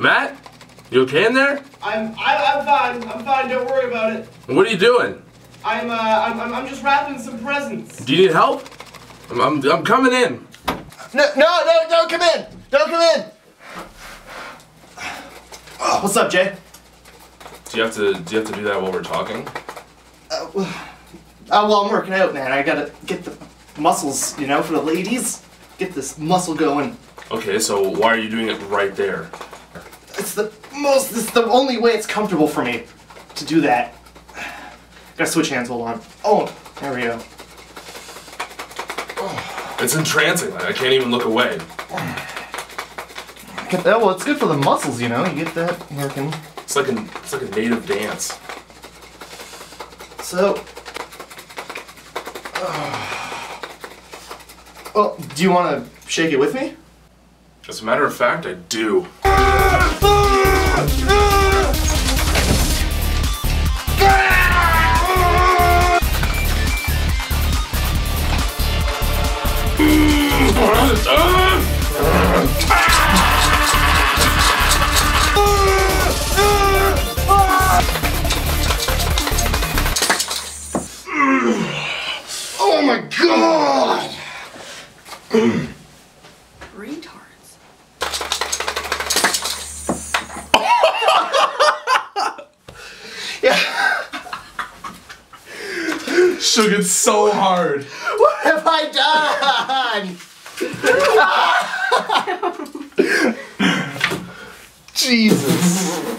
Matt, you okay in there? I'm I, I'm fine. I'm fine. Don't worry about it. What are you doing? I'm uh I'm I'm, I'm just wrapping some presents. Do you need help? I'm, I'm, I'm coming in. No, no, no, don't come in! Don't come in! Oh, what's up, Jay? Do you have to do you have to do that while we're talking? Uh, well, uh, well, I'm working out, man. I gotta get the muscles, you know, for the ladies. Get this muscle going. Okay, so why are you doing it right there? It's the most, it's the only way it's comfortable for me to do that. Gotta switch hands, hold on. Oh, there we go. Oh. It's entrancing. I can't even look away. Get that, well, it's good for the muscles, you know. You get that working. It's like a it's like a native dance. So, well, do you want to shake it with me? As a matter of fact, I do. Oh my god! Shook it so hard. What have I done? Jesus.